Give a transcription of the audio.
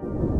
you